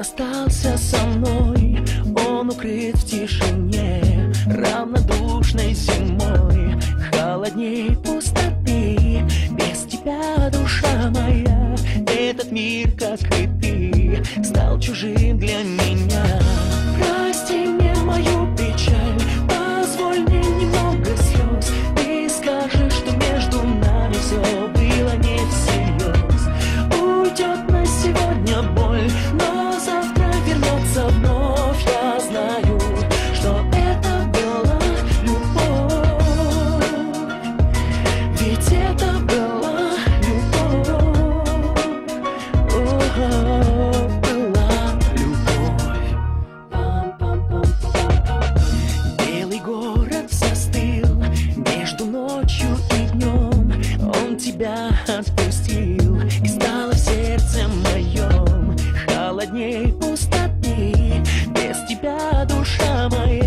остался со мной. Он укрыт в тишине Равнодушной зимой. Холодней пустоты Без тебя, душа моя. Этот мир, как и ты Стал чужим для меня. Прости мне мою печаль Позволь мне немного слез. Ты скажешь, что между нами все было не всерьез Уйдет на сегодня боль Но Холодней пустоты. Без тебя, душа моя